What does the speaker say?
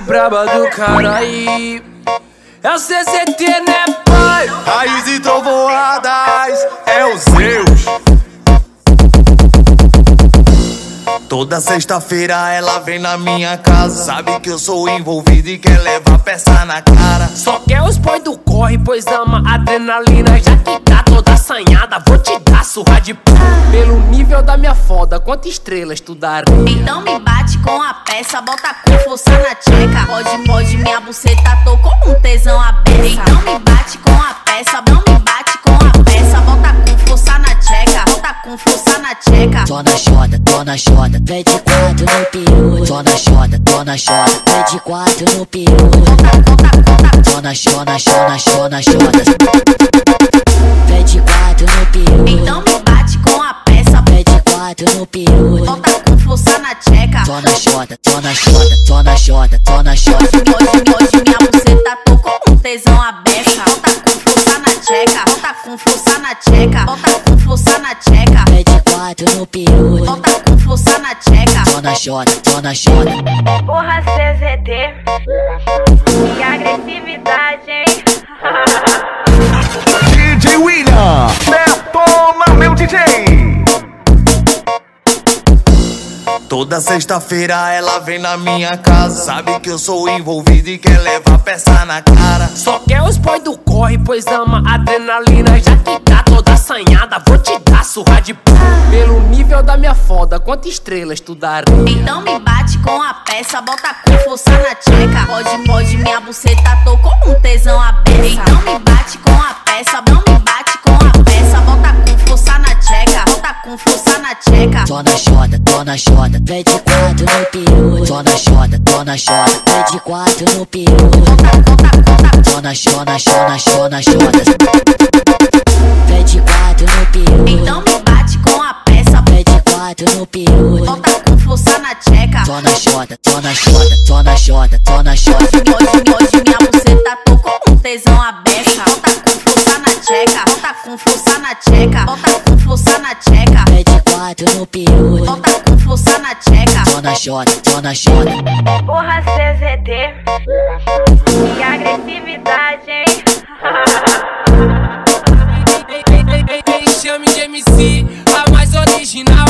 braba do Caraí. É o CCT, né, pai? Raiz e trovoadas é o Zeus. Toda sexta-feira ela vem na minha casa. Sabe que eu sou envolvido e quer levar peça na cara. Só quer os boy do corre, pois ama adrenalina. Já que tá toda assanhada, vou te dar surra de p. Pelo nível da minha foda, quantas estrelas tu daria? Então me bate com a peça, bota com força na tcheca. Pode, pode, minha buceta, tô com um tesão aberto. Então me bate com a peça, não me bate com a peça, bota com força na tcheca. Bota com força na tcheca. Tô na xoda, tô na xoda, pede quatro no peru. Tô na xoda, tô na xoda, pede quatro no peru. Conta, conta, conta. Tô na xoda, xoda, xoda, xoda. Peru. bota com força na tcheca. Tô na xoda, tô na xoda, tô na xoda, tô na xoda. Hoje, hoje minha buceta, tô com um tesão aberta. Bota com força na tcheca. Bota com força na tcheca. Bota com força na tcheca. Pede quatro no peru. Bota com força na tcheca. Tô na xoda, tô na xoda. Porra CZT Que Toda sexta-feira ela vem na minha casa. Sabe que eu sou envolvido e quer levar peça na cara. Só quer os boy do corre, pois ama adrenalina. Já que tá toda assanhada, vou te dar surra de p. Pelo nível da minha foda, quantas estrelas tu daria? Então me bate com a peça, bota com força na tcheca. Pode, pode, minha buceta, tô com um tesão aberto. Então me bate com a peça, não me bate com a peça, bota com força na tcheca. Bota com força na tcheca. Tô na na xoda, pede quatro no peru. Tô na xoda, tô na xoda, pede quatro no peru. Tô na xoda, xoda, xoda, xoda. Pede quatro no peru. Então me bate com a peça, Pede quatro no peru. bota com força na tcheca. Tô na xoda, tô na xoda, tô na xoda, tô na xoda. Hoje, hoje minha buceta, tô com um tesão aberta. Bota com força na tcheca. Bota com força na tcheca. Bota com força na tcheca. No peru. Bota com força na tcheca. Tô na xoda, tô na xoda. Porra CZT Que agressividade, hein? Me chame de MC. A mais original.